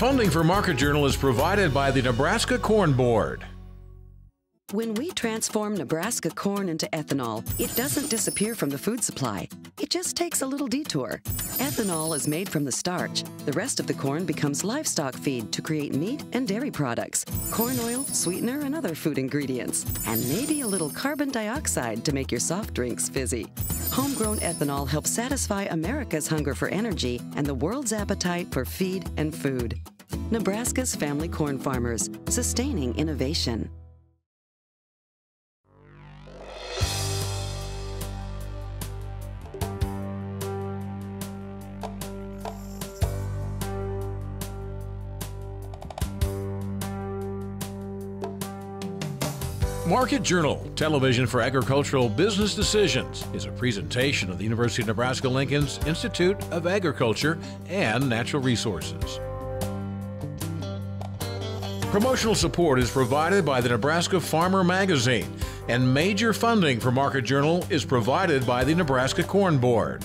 Funding for Market Journal is provided by the Nebraska Corn Board. When we transform Nebraska corn into ethanol, it doesn't disappear from the food supply. It just takes a little detour. Ethanol is made from the starch. The rest of the corn becomes livestock feed to create meat and dairy products, corn oil, sweetener, and other food ingredients, and maybe a little carbon dioxide to make your soft drinks fizzy. Homegrown ethanol helps satisfy America's hunger for energy and the world's appetite for feed and food. Nebraska's family corn farmers, sustaining innovation. Market Journal, television for agricultural business decisions, is a presentation of the University of Nebraska Lincoln's Institute of Agriculture and Natural Resources. Promotional support is provided by the Nebraska Farmer Magazine, and major funding for Market Journal is provided by the Nebraska Corn Board.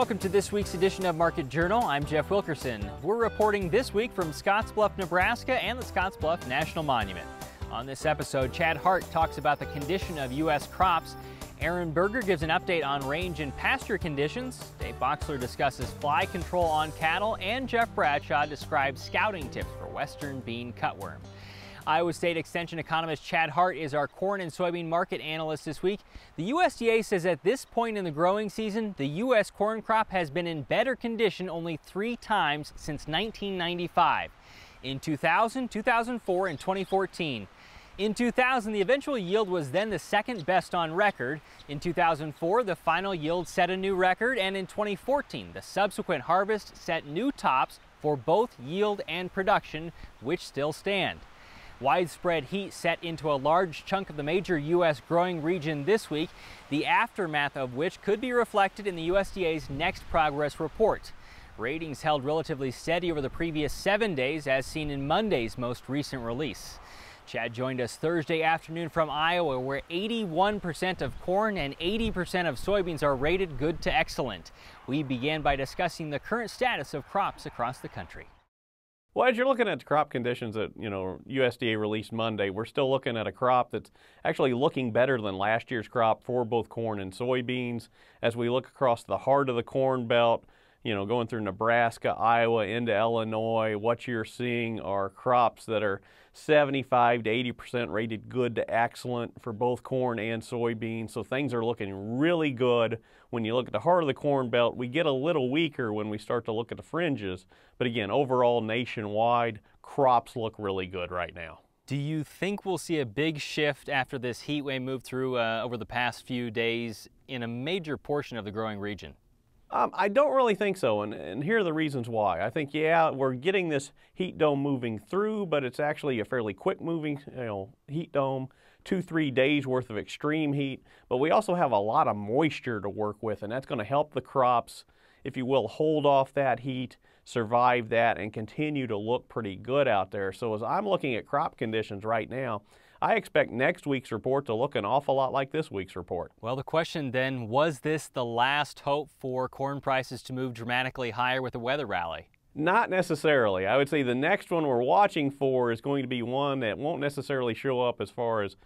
Welcome to this week's edition of Market Journal. I'm Jeff Wilkerson. We're reporting this week from Scottsbluff, Nebraska and the Scotts Bluff National Monument. On this episode, Chad Hart talks about the condition of U.S. crops. Aaron Berger gives an update on range and pasture conditions. Dave Boxler discusses fly control on cattle, and Jeff Bradshaw describes scouting tips for western bean cutworm. Iowa State Extension economist Chad Hart is our corn and soybean market analyst this week. The USDA says at this point in the growing season, the U.S. corn crop has been in better condition only three times since 1995 in 2000, 2004, and 2014. In 2000, the eventual yield was then the second best on record. In 2004, the final yield set a new record, and in 2014, the subsequent harvest set new tops for both yield and production, which still stand. Widespread heat set into a large chunk of the major U.S. growing region this week, the aftermath of which could be reflected in the USDA's next progress report. Ratings held relatively steady over the previous seven days, as seen in Monday's most recent release. Chad joined us Thursday afternoon from Iowa, where 81% of corn and 80% of soybeans are rated good to excellent. We began by discussing the current status of crops across the country. Well, as you're looking at the crop conditions that you know USDA released Monday, we're still looking at a crop that's actually looking better than last year's crop for both corn and soybeans. As we look across the heart of the corn belt, you know, going through Nebraska, Iowa, into Illinois, what you're seeing are crops that are 75 to 80 percent rated good to excellent for both corn and soybeans. So things are looking really good. When you look at the heart of the corn belt, we get a little weaker when we start to look at the fringes. But again, overall nationwide, crops look really good right now. Do you think we'll see a big shift after this heat wave moved through uh, over the past few days in a major portion of the growing region? Um, I don't really think so, and, and here are the reasons why. I think, yeah, we're getting this heat dome moving through, but it's actually a fairly quick moving you know, heat dome, two, three days worth of extreme heat, but we also have a lot of moisture to work with, and that's going to help the crops, if you will, hold off that heat, survive that, and continue to look pretty good out there. So as I'm looking at crop conditions right now, I expect next week's report to look an awful lot like this week's report. Well, the question then was this the last hope for corn prices to move dramatically higher with a weather rally? Not necessarily. I would say the next one we're watching for is going to be one that won't necessarily show up as far as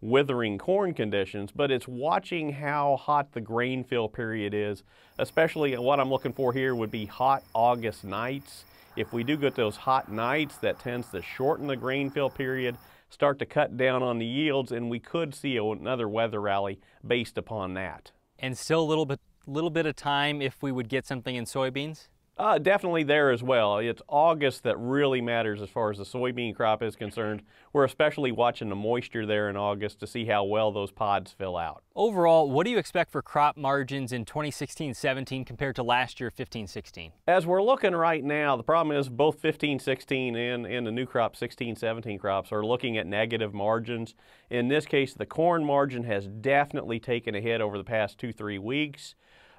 withering corn conditions, but it's watching how hot the grain fill period is. Especially what I'm looking for here would be hot August nights. If we do get those hot nights, that tends to shorten the grain fill period start to cut down on the yields, and we could see another weather rally based upon that. And still a little bit, little bit of time if we would get something in soybeans? Uh, definitely there as well. It's August that really matters as far as the soybean crop is concerned. We're especially watching the moisture there in August to see how well those pods fill out. Overall, what do you expect for crop margins in 2016-17 compared to last year 15-16? As we're looking right now, the problem is both 15-16 and, and the new crop 16-17 crops are looking at negative margins. In this case, the corn margin has definitely taken a hit over the past two, three weeks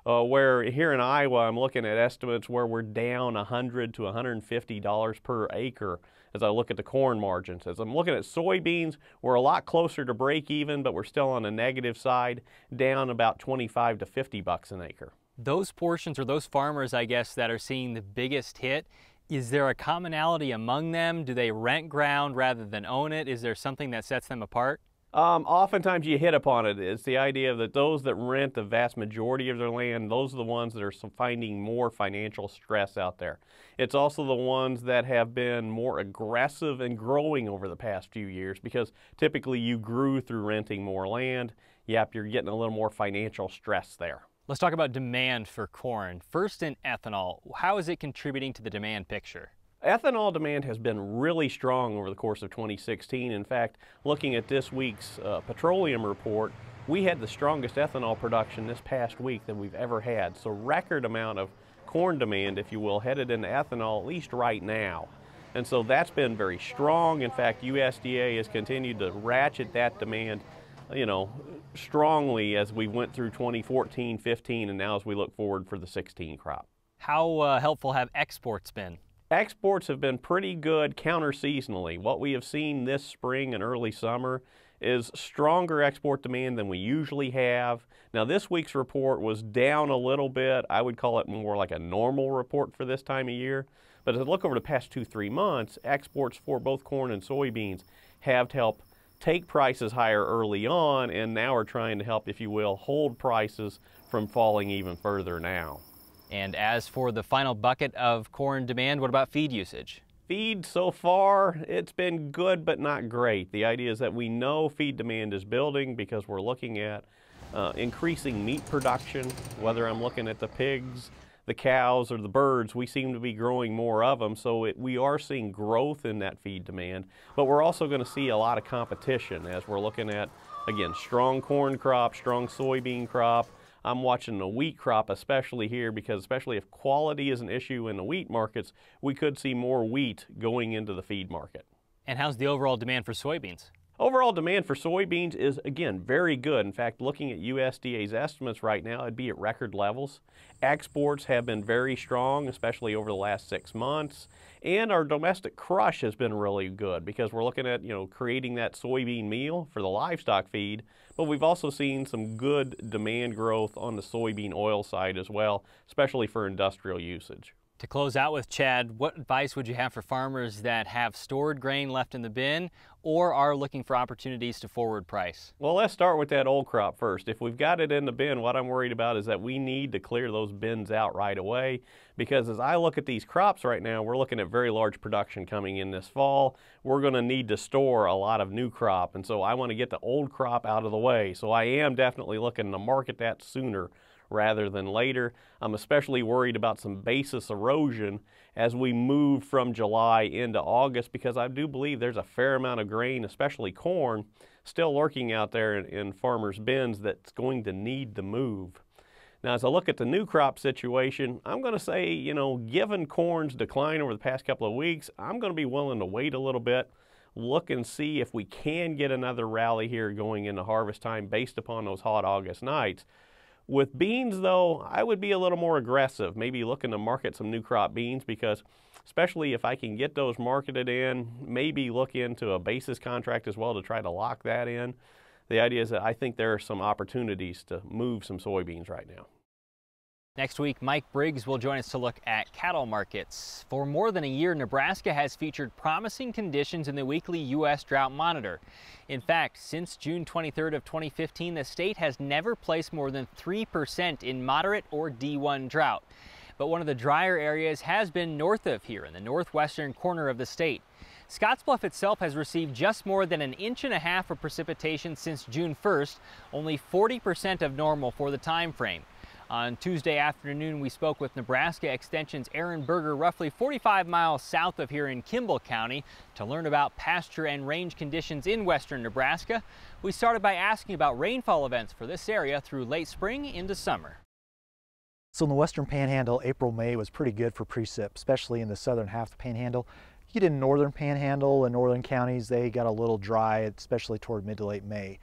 uh, where here in Iowa, I'm looking at estimates where we're down 100 to 150 dollars per acre as I look at the corn margins. As I'm looking at soybeans, we're a lot closer to break even, but we're still on the negative side, down about 25 to 50 bucks an acre. Those portions or those farmers, I guess, that are seeing the biggest hit, is there a commonality among them? Do they rent ground rather than own it? Is there something that sets them apart? Um, oftentimes you hit upon it. It's the idea that those that rent the vast majority of their land, those are the ones that are finding more financial stress out there. It's also the ones that have been more aggressive and growing over the past few years because typically you grew through renting more land. Yep, you're getting a little more financial stress there. Let's talk about demand for corn. First in ethanol, how is it contributing to the demand picture? Ethanol demand has been really strong over the course of 2016. In fact, looking at this week's uh, petroleum report, we had the strongest ethanol production this past week than we've ever had. So record amount of corn demand, if you will, headed into ethanol, at least right now. And so that's been very strong. In fact, USDA has continued to ratchet that demand, you know, strongly as we went through 2014, 15, and now as we look forward for the 16 crop. How uh, helpful have exports been? Exports have been pretty good counter seasonally. What we have seen this spring and early summer is stronger export demand than we usually have. Now, this week's report was down a little bit. I would call it more like a normal report for this time of year. But as I look over the past two, three months, exports for both corn and soybeans have helped take prices higher early on and now are trying to help, if you will, hold prices from falling even further now. And as for the final bucket of corn demand, what about feed usage? Feed so far, it's been good but not great. The idea is that we know feed demand is building because we're looking at uh, increasing meat production, whether I'm looking at the pigs, the cows, or the birds, we seem to be growing more of them. So it, we are seeing growth in that feed demand, but we're also going to see a lot of competition as we're looking at, again, strong corn crop, strong soybean crop, I'm watching the wheat crop, especially here, because especially if quality is an issue in the wheat markets, we could see more wheat going into the feed market. And how's the overall demand for soybeans? Overall demand for soybeans is, again, very good. In fact, looking at USDA's estimates right now, it'd be at record levels. Exports have been very strong, especially over the last six months. And our domestic crush has been really good because we're looking at, you know, creating that soybean meal for the livestock feed. But we've also seen some good demand growth on the soybean oil side as well, especially for industrial usage. To close out with Chad, what advice would you have for farmers that have stored grain left in the bin or are looking for opportunities to forward price? Well, let's start with that old crop first. If we've got it in the bin, what I'm worried about is that we need to clear those bins out right away because as I look at these crops right now, we're looking at very large production coming in this fall. We're going to need to store a lot of new crop, and so I want to get the old crop out of the way. So I am definitely looking to market that sooner rather than later. I'm especially worried about some basis erosion as we move from July into August because I do believe there's a fair amount of grain, especially corn, still lurking out there in, in farmers' bins that's going to need to move. Now, as I look at the new crop situation, I'm going to say, you know, given corn's decline over the past couple of weeks, I'm going to be willing to wait a little bit, look and see if we can get another rally here going into harvest time based upon those hot August nights. With beans, though, I would be a little more aggressive, maybe looking to market some new crop beans because especially if I can get those marketed in, maybe look into a basis contract as well to try to lock that in. The idea is that I think there are some opportunities to move some soybeans right now. Next week, Mike Briggs will join us to look at cattle markets. For more than a year, Nebraska has featured promising conditions in the weekly U.S. Drought Monitor. In fact, since June 23rd of 2015, the state has never placed more than 3% in moderate or D1 drought. But one of the drier areas has been north of here in the northwestern corner of the state. Scottsbluff itself has received just more than an inch and a half of precipitation since June 1st, only 40% of normal for the time frame. On Tuesday afternoon, we spoke with Nebraska Extension's Aaron Berger, roughly 45 miles south of here in Kimball County, to learn about pasture and range conditions in western Nebraska. We started by asking about rainfall events for this area through late spring into summer. So in the western panhandle, April, May was pretty good for precip, especially in the southern half of the panhandle. You get in northern panhandle and northern counties, they got a little dry, especially toward mid to late May.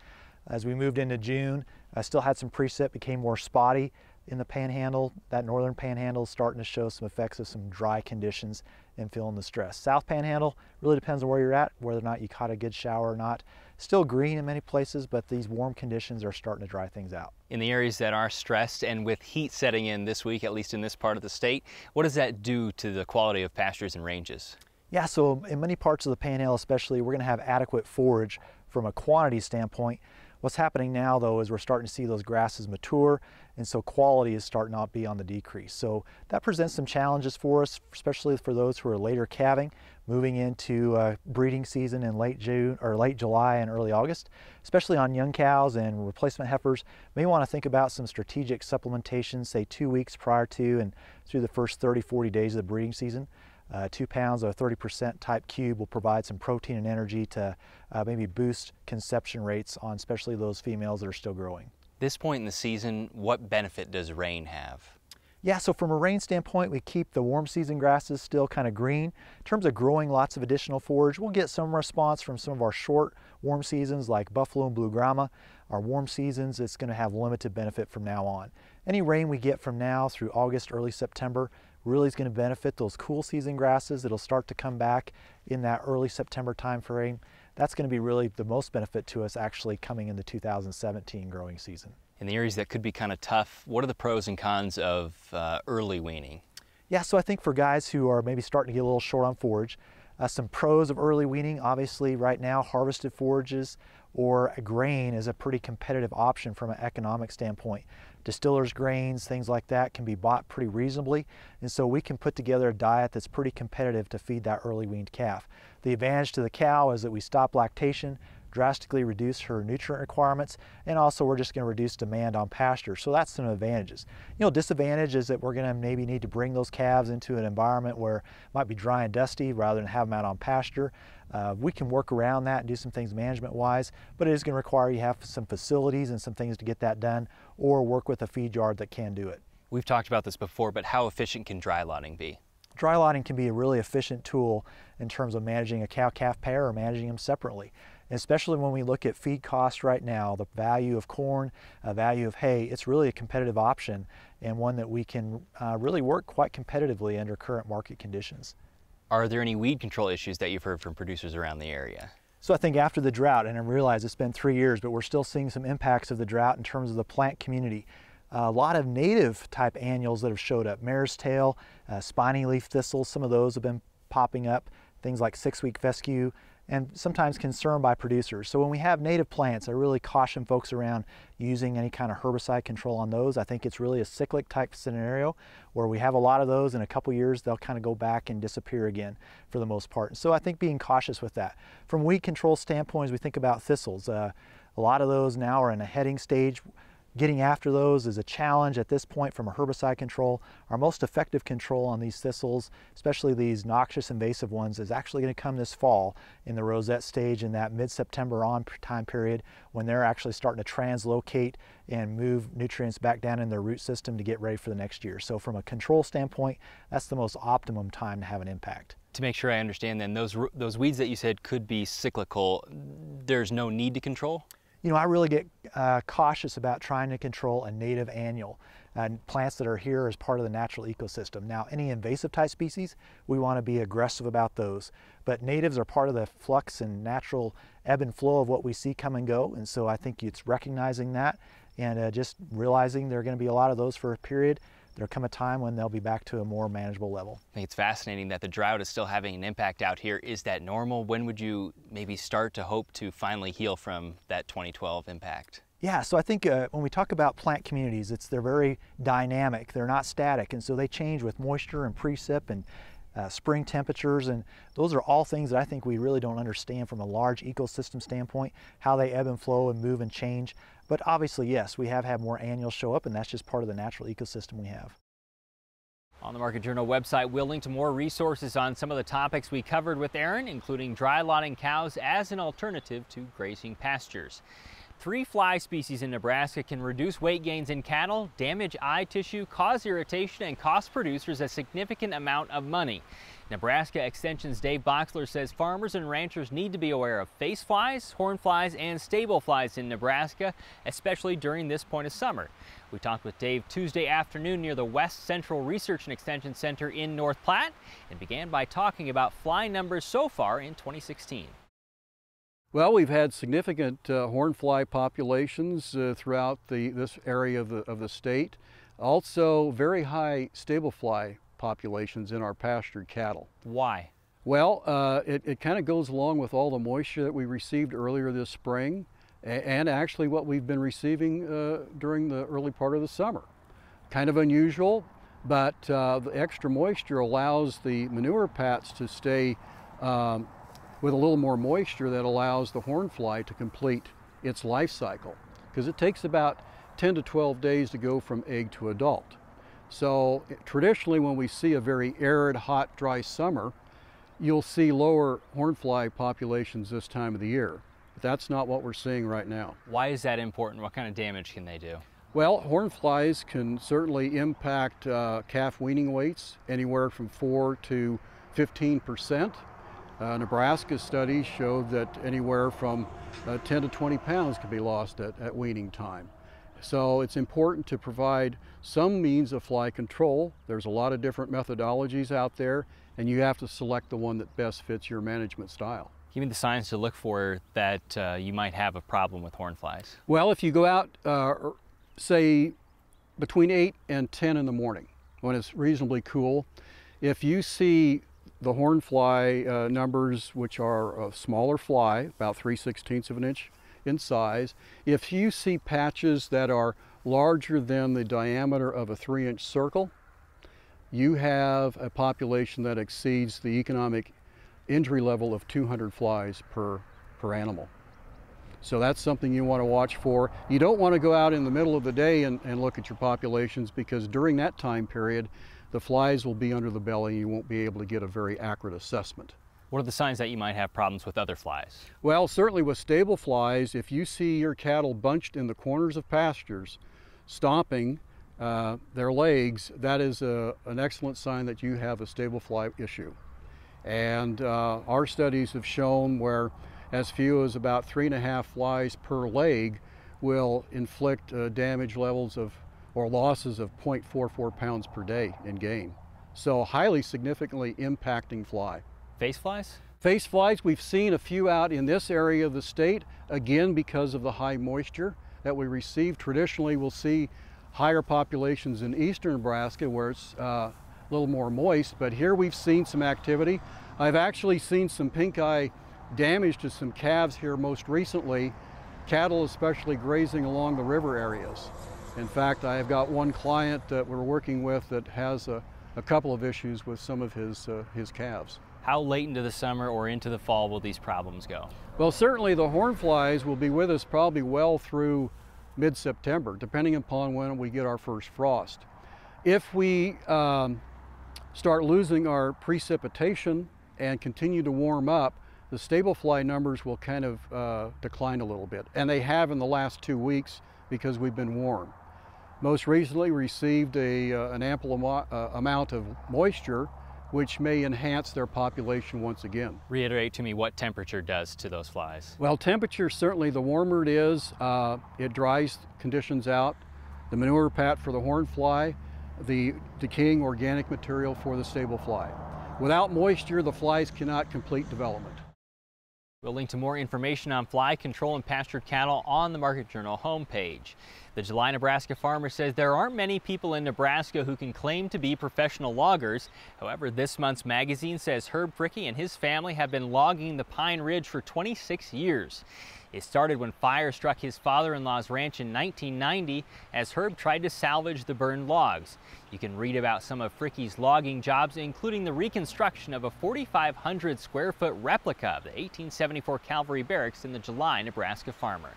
As we moved into June, I still had some precip, became more spotty in the panhandle, that northern panhandle is starting to show some effects of some dry conditions and feeling the stress. South panhandle really depends on where you're at, whether or not you caught a good shower or not. Still green in many places, but these warm conditions are starting to dry things out. In the areas that are stressed and with heat setting in this week, at least in this part of the state, what does that do to the quality of pastures and ranges? Yeah, so in many parts of the panhandle especially, we're going to have adequate forage from a quantity standpoint. What's happening now though is we're starting to see those grasses mature and so quality is starting to be on the decrease. So that presents some challenges for us, especially for those who are later calving, moving into uh, breeding season in late June or late July and early August, especially on young cows and replacement heifers. May want to think about some strategic supplementation, say two weeks prior to and through the first 30, 40 days of the breeding season. Uh, two pounds of a 30% type cube will provide some protein and energy to uh, maybe boost conception rates on especially those females that are still growing. This point in the season, what benefit does rain have? Yeah, so from a rain standpoint, we keep the warm season grasses still kind of green. In terms of growing lots of additional forage, we'll get some response from some of our short warm seasons like buffalo and blue grama. Our warm seasons, it's going to have limited benefit from now on. Any rain we get from now through August, early September, really is going to benefit those cool season grasses. It'll start to come back in that early September time frame. That's going to be really the most benefit to us actually coming in the 2017 growing season. In the areas that could be kind of tough, what are the pros and cons of uh, early weaning? Yeah, so I think for guys who are maybe starting to get a little short on forage, uh, some pros of early weaning, obviously right now harvested forages or grain is a pretty competitive option from an economic standpoint. Distillers grains, things like that can be bought pretty reasonably and so we can put together a diet that's pretty competitive to feed that early weaned calf. The advantage to the cow is that we stop lactation, drastically reduce her nutrient requirements, and also we're just going to reduce demand on pasture. So that's some advantages. You know, disadvantage is that we're going to maybe need to bring those calves into an environment where it might be dry and dusty rather than have them out on pasture. Uh, we can work around that and do some things management wise, but it is going to require you have some facilities and some things to get that done or work with a feed yard that can do it. We've talked about this before, but how efficient can dry lotting be? Dry lotting can be a really efficient tool in terms of managing a cow-calf pair or managing them separately especially when we look at feed costs right now, the value of corn, uh, value of hay, it's really a competitive option and one that we can uh, really work quite competitively under current market conditions. Are there any weed control issues that you've heard from producers around the area? So I think after the drought, and I realize it's been three years, but we're still seeing some impacts of the drought in terms of the plant community. A lot of native type annuals that have showed up, mare's tail, uh, spiny leaf thistles, some of those have been popping up, things like six-week fescue, and sometimes concern by producers. So when we have native plants, I really caution folks around using any kind of herbicide control on those. I think it's really a cyclic type scenario where we have a lot of those in a couple years they'll kind of go back and disappear again for the most part. So I think being cautious with that. From weed control standpoint, as we think about thistles, uh, a lot of those now are in a heading stage Getting after those is a challenge at this point from a herbicide control. Our most effective control on these thistles, especially these noxious invasive ones, is actually going to come this fall in the rosette stage in that mid-September on time period when they're actually starting to translocate and move nutrients back down in their root system to get ready for the next year. So from a control standpoint, that's the most optimum time to have an impact. To make sure I understand then, those, those weeds that you said could be cyclical, there's no need to control? You know, I really get uh, cautious about trying to control a native annual and plants that are here as part of the natural ecosystem. Now, any invasive type species, we want to be aggressive about those. But natives are part of the flux and natural ebb and flow of what we see come and go. And so I think it's recognizing that and uh, just realizing there are going to be a lot of those for a period there'll come a time when they'll be back to a more manageable level. I think it's fascinating that the drought is still having an impact out here. Is that normal? When would you maybe start to hope to finally heal from that 2012 impact? Yeah, so I think uh, when we talk about plant communities, it's they're very dynamic. They're not static, and so they change with moisture and precip and uh, spring temperatures, and those are all things that I think we really don't understand from a large ecosystem standpoint, how they ebb and flow and move and change. But obviously, yes, we have had more annuals show up, and that's just part of the natural ecosystem we have. On the Market Journal website, we'll link to more resources on some of the topics we covered with Aaron, including dry lotting cows as an alternative to grazing pastures. Three fly species in Nebraska can reduce weight gains in cattle, damage eye tissue, cause irritation, and cost producers a significant amount of money. Nebraska Extension's Dave Boxler says farmers and ranchers need to be aware of face flies, horn flies, and stable flies in Nebraska, especially during this point of summer. We talked with Dave Tuesday afternoon near the West Central Research and Extension Center in North Platte and began by talking about fly numbers so far in 2016. Well, we've had significant uh, hornfly populations uh, throughout the, this area of the, of the state. Also, very high stable fly populations in our pastured cattle. Why? Well, uh, it, it kind of goes along with all the moisture that we received earlier this spring and actually what we've been receiving uh, during the early part of the summer. Kind of unusual, but uh, the extra moisture allows the manure pats to stay um, with a little more moisture that allows the horn fly to complete its life cycle because it takes about 10 to 12 days to go from egg to adult. So traditionally when we see a very arid, hot, dry summer, you'll see lower hornfly populations this time of the year. But that's not what we're seeing right now. Why is that important? What kind of damage can they do? Well, hornflies can certainly impact uh, calf weaning weights anywhere from 4 to 15 percent. Uh, Nebraska studies showed that anywhere from uh, 10 to 20 pounds can be lost at, at weaning time. So it's important to provide some means of fly control. There's a lot of different methodologies out there, and you have to select the one that best fits your management style. Give me the signs to look for that uh, you might have a problem with horn flies. Well, if you go out, uh, say, between 8 and 10 in the morning, when it's reasonably cool, if you see the horn fly uh, numbers, which are a smaller fly, about 3 16ths of an inch in size, if you see patches that are larger than the diameter of a 3 inch circle, you have a population that exceeds the economic injury level of 200 flies per, per animal. So that's something you want to watch for. You don't want to go out in the middle of the day and, and look at your populations because during that time period, the flies will be under the belly and you won't be able to get a very accurate assessment. What are the signs that you might have problems with other flies? Well, certainly with stable flies, if you see your cattle bunched in the corners of pastures, stomping uh, their legs, that is a, an excellent sign that you have a stable fly issue. And uh, our studies have shown where as few as about three and a half flies per leg will inflict uh, damage levels of or losses of 0.44 pounds per day in gain. So highly significantly impacting fly. Face flies? Face flies, we've seen a few out in this area of the state, again because of the high moisture that we receive. Traditionally, we'll see higher populations in eastern Nebraska where it's uh, a little more moist, but here we've seen some activity. I've actually seen some pink eye damage to some calves here most recently, cattle especially grazing along the river areas. In fact, I have got one client that we're working with that has a, a couple of issues with some of his, uh, his calves. How late into the summer or into the fall will these problems go? Well, certainly the horn flies will be with us probably well through mid-September, depending upon when we get our first frost. If we um, start losing our precipitation and continue to warm up, the stable fly numbers will kind of uh, decline a little bit. And they have in the last two weeks because we've been warm. Most recently received a, uh, an ample amo uh, amount of moisture which may enhance their population once again. Reiterate to me what temperature does to those flies. Well, temperature certainly, the warmer it is, uh, it dries conditions out. The manure pat for the horn fly, the decaying organic material for the stable fly. Without moisture, the flies cannot complete development. We'll link to more information on fly control and pastured cattle on the Market Journal homepage. The July Nebraska farmer says there aren't many people in Nebraska who can claim to be professional loggers. However, this month's magazine says Herb Fricke and his family have been logging the Pine Ridge for 26 years. It started when fire struck his father-in-law's ranch in 1990 as Herb tried to salvage the burned logs. You can read about some of Fricke's logging jobs, including the reconstruction of a 4,500 square foot replica of the 1874 Cavalry Barracks in the July Nebraska farmer.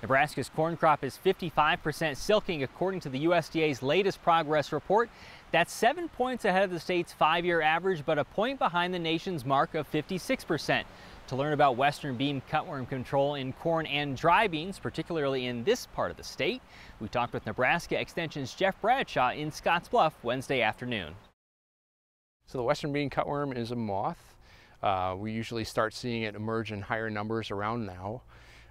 Nebraska's corn crop is 55% silking according to the USDA's latest progress report. That's seven points ahead of the state's five-year average, but a point behind the nation's mark of 56%. To learn about western bean cutworm control in corn and dry beans, particularly in this part of the state, we talked with Nebraska Extension's Jeff Bradshaw in Scottsbluff Wednesday afternoon. So the western bean cutworm is a moth. Uh, we usually start seeing it emerge in higher numbers around now.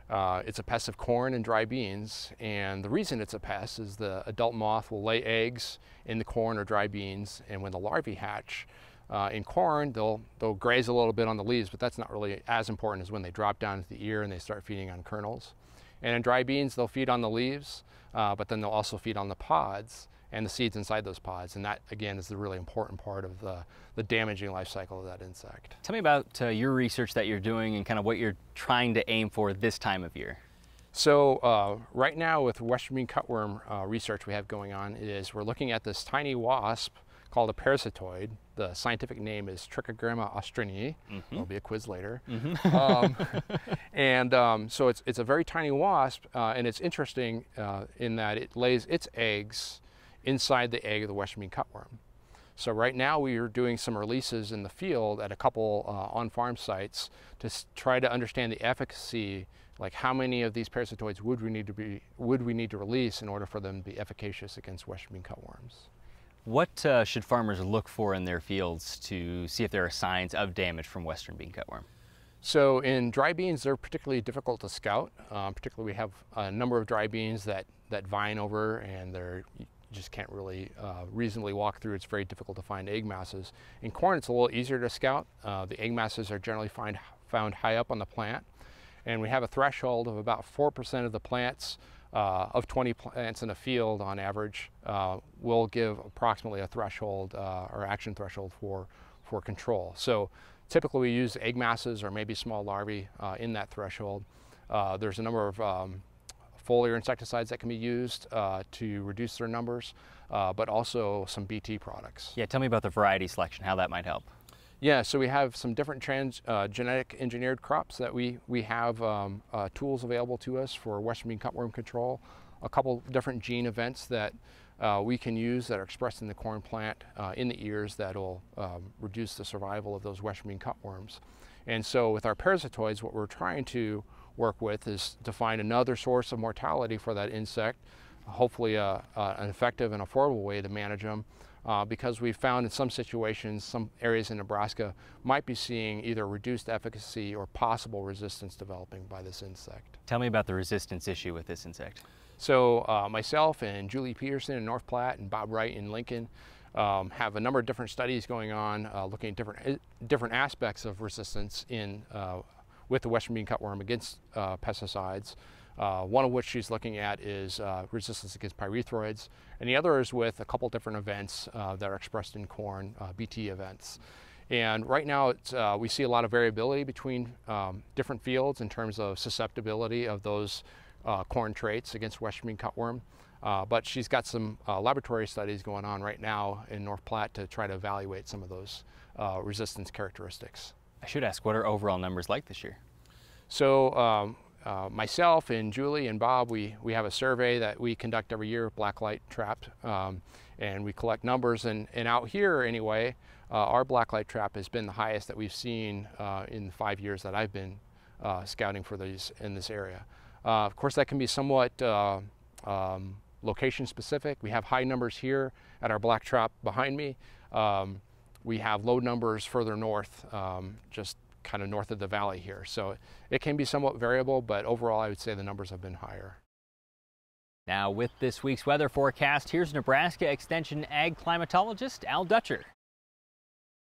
Uh, it's a pest of corn and dry beans, and the reason it's a pest is the adult moth will lay eggs in the corn or dry beans, and when the larvae hatch uh, in corn, they'll, they'll graze a little bit on the leaves, but that's not really as important as when they drop down to the ear and they start feeding on kernels. And in dry beans, they'll feed on the leaves, uh, but then they'll also feed on the pods and the seeds inside those pods. And that, again, is the really important part of the, the damaging life cycle of that insect. Tell me about uh, your research that you're doing and kind of what you're trying to aim for this time of year. So uh, right now with western bean cutworm uh, research we have going on is we're looking at this tiny wasp called a parasitoid. The scientific name is Trichogramma ostriniae. Mm -hmm. There'll be a quiz later. Mm -hmm. um, and um, so it's, it's a very tiny wasp, uh, and it's interesting uh, in that it lays its eggs inside the egg of the western bean cutworm. So right now we are doing some releases in the field at a couple uh, on-farm sites to try to understand the efficacy, like how many of these parasitoids would we need to be would we need to release in order for them to be efficacious against western bean cutworms. What uh, should farmers look for in their fields to see if there are signs of damage from western bean cutworm? So in dry beans, they're particularly difficult to scout. Um, particularly, we have a number of dry beans that, that vine over and they're just can't really uh, reasonably walk through. It's very difficult to find egg masses. In corn, it's a little easier to scout. Uh, the egg masses are generally find, found high up on the plant. And we have a threshold of about 4% of the plants uh, of 20 plants in a field on average uh, will give approximately a threshold uh, or action threshold for, for control. So typically we use egg masses or maybe small larvae uh, in that threshold. there's a number of um, foliar insecticides that can be used uh, to reduce their numbers, uh, but also some BT products. Yeah, tell me about the variety selection, how that might help. Yeah, so we have some different trans, uh, genetic engineered crops that we, we have um, uh, tools available to us for western bean cutworm control, a couple different gene events that uh, we can use that are expressed in the corn plant uh, in the ears that will um, reduce the survival of those western bean cutworms. And so with our parasitoids, what we're trying to work with is to find another source of mortality for that insect, hopefully a, uh, a, uh, an effective and affordable way to manage them. Uh, because we've found in some situations, some areas in Nebraska might be seeing either reduced efficacy or possible resistance developing by this insect. Tell me about the resistance issue with this insect. So uh, myself and Julie Peterson in North Platte and Bob Wright in Lincoln um, have a number of different studies going on uh, looking at different, eh, different aspects of resistance in uh, with the western bean cutworm against uh, pesticides. Uh, one of which she's looking at is uh, resistance against pyrethroids, and the other is with a couple different events uh, that are expressed in corn, uh, BT events. And right now, uh, we see a lot of variability between um, different fields in terms of susceptibility of those corn traits against western bean cutworm. but she's got some laboratory studies going on right now in North Platte to try to evaluate some of those resistance characteristics. I should ask, what are overall numbers like this year? So um, uh, myself and Julie and Bob, we, we have a survey that we conduct every year, Blacklight Trap, um, and we collect numbers. And, and out here anyway, uh, our Blacklight Trap has been the highest that we've seen uh, in the five years that I've been uh, scouting for these in this area. Uh, of course, that can be somewhat uh, um, location specific. We have high numbers here at our black trap behind me. Um, we have low numbers further north, um, just kind of north of the valley here. So it can be somewhat variable, but overall I would say the numbers have been higher. Now with this week's weather forecast, here's Nebraska Extension Ag climatologist Al Dutcher.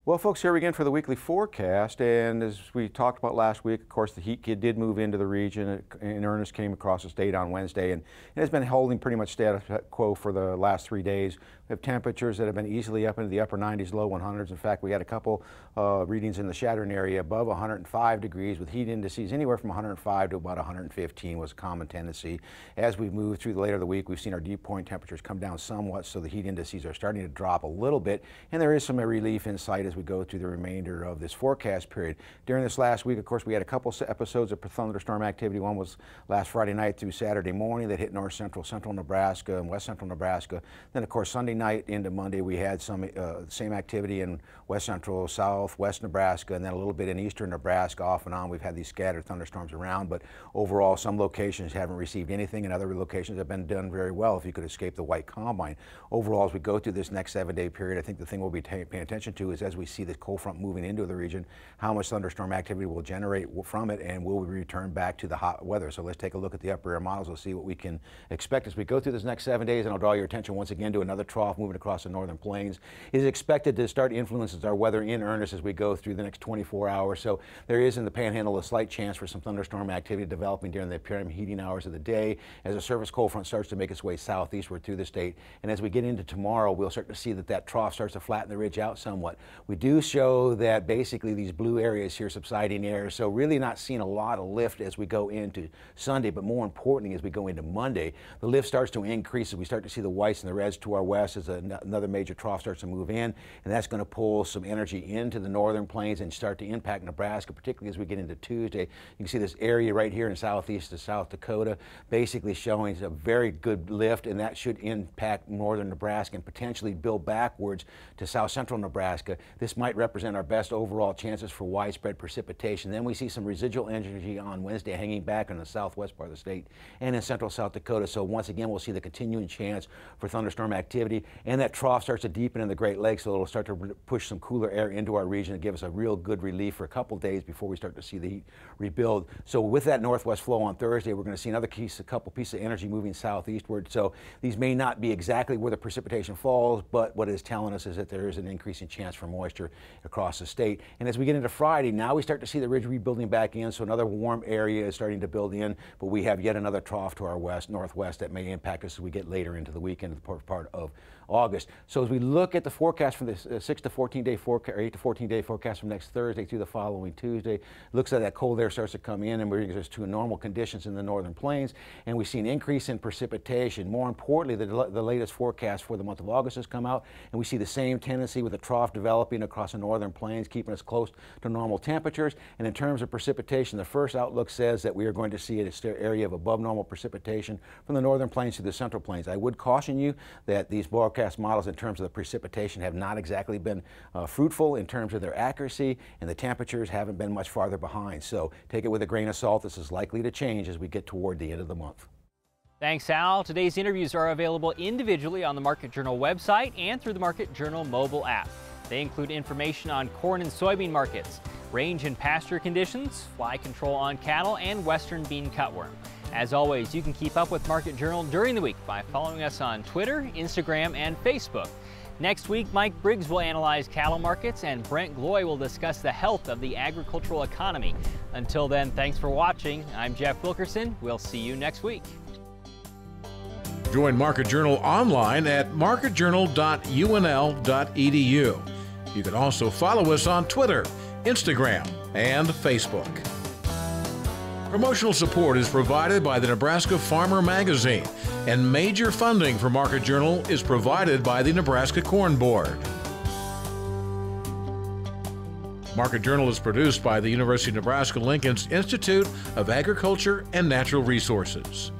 Well, folks, here again for the weekly forecast. And as we talked about last week, of course, the heat kid did move into the region in earnest, came across the state on Wednesday, and it has been holding pretty much status quo for the last three days. We have temperatures that have been easily up into the upper 90s, low 100s. In fact, we had a couple uh, readings in the Chadron area above 105 degrees with heat indices anywhere from 105 to about 115 was a common tendency. As we move through the later of the week, we've seen our dew point temperatures come down somewhat, so the heat indices are starting to drop a little bit, and there is some relief in sight as we go through the remainder of this forecast period. During this last week, of course, we had a couple episodes of thunderstorm activity. One was last Friday night through Saturday morning that hit north central, central Nebraska and west central Nebraska. Then, of course, Sunday night into Monday, we had some uh, same activity in west central, south, west Nebraska, and then a little bit in eastern Nebraska off and on. We've had these scattered thunderstorms around, but overall, some locations haven't received anything and other locations have been done very well if you could escape the white combine. Overall, as we go through this next seven day period, I think the thing we'll be paying attention to is as we see this cold front moving into the region, how much thunderstorm activity will generate from it and will we return back to the hot weather. So let's take a look at the upper air models. We'll see what we can expect as we go through this next seven days and I'll draw your attention once again to another trough moving across the northern plains. It is expected to start influences our weather in earnest as we go through the next 24 hours. So there is in the panhandle a slight chance for some thunderstorm activity developing during the prime heating hours of the day as a surface cold front starts to make its way southeastward through the state. And as we get into tomorrow, we'll start to see that that trough starts to flatten the ridge out somewhat. We do show that basically these blue areas here subsiding air, so really not seeing a lot of lift as we go into Sunday, but more importantly as we go into Monday, the lift starts to increase as we start to see the whites and the reds to our west as another major trough starts to move in, and that's going to pull some energy into the northern plains and start to impact Nebraska, particularly as we get into Tuesday. You can see this area right here in southeast of South Dakota, basically showing a very good lift, and that should impact northern Nebraska and potentially build backwards to south central Nebraska. This might represent our best overall chances for widespread precipitation. Then we see some residual energy on Wednesday hanging back in the southwest part of the state and in central South Dakota. So once again, we'll see the continuing chance for thunderstorm activity, and that trough starts to deepen in the Great Lakes, so it'll start to push some cooler air into our region and give us a real good relief for a couple days before we start to see the heat rebuild. So with that northwest flow on Thursday, we're going to see another piece, a couple pieces of energy moving southeastward. So these may not be exactly where the precipitation falls, but what it is telling us is that there is an increasing chance for moisture across the state. And as we get into Friday, now we start to see the ridge rebuilding back in, so another warm area is starting to build in, but we have yet another trough to our west, northwest that may impact us as we get later into the weekend, the part of August. So as we look at the forecast from this uh, 6 to 14 day forecast, or 8 to 14 day forecast from next Thursday through the following Tuesday, looks like that cold air starts to come in and brings us to normal conditions in the northern plains, and we see an increase in precipitation. More importantly, the, the latest forecast for the month of August has come out, and we see the same tendency with a trough developing across the northern plains, keeping us close to normal temperatures. And in terms of precipitation, the first outlook says that we are going to see an area of above normal precipitation from the northern plains to the central plains. I would caution you that these forecast models in terms of the precipitation have not exactly been uh, fruitful in terms of their accuracy, and the temperatures haven't been much farther behind. So take it with a grain of salt. This is likely to change as we get toward the end of the month. Thanks, Al. Today's interviews are available individually on the Market Journal website and through the Market Journal mobile app. They include information on corn and soybean markets, range and pasture conditions, fly control on cattle, and western bean cutworm. As always, you can keep up with Market Journal during the week by following us on Twitter, Instagram, and Facebook. Next week, Mike Briggs will analyze cattle markets and Brent Gloy will discuss the health of the agricultural economy. Until then, thanks for watching. I'm Jeff Wilkerson. We'll see you next week. Join Market Journal online at marketjournal.unl.edu. You can also follow us on Twitter, Instagram, and Facebook. Promotional support is provided by the Nebraska Farmer Magazine, and major funding for Market Journal is provided by the Nebraska Corn Board. Market Journal is produced by the University of Nebraska Lincoln's Institute of Agriculture and Natural Resources.